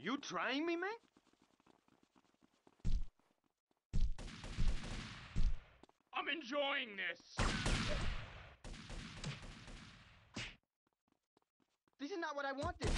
You trying me, man? I'm enjoying this. This is not what I wanted.